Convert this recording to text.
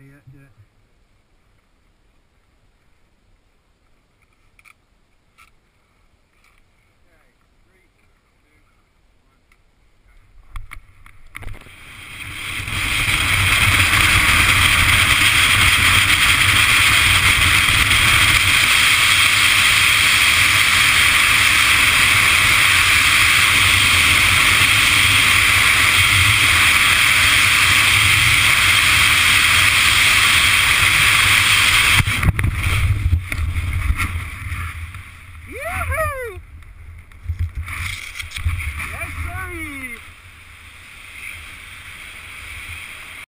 yeah, yeah.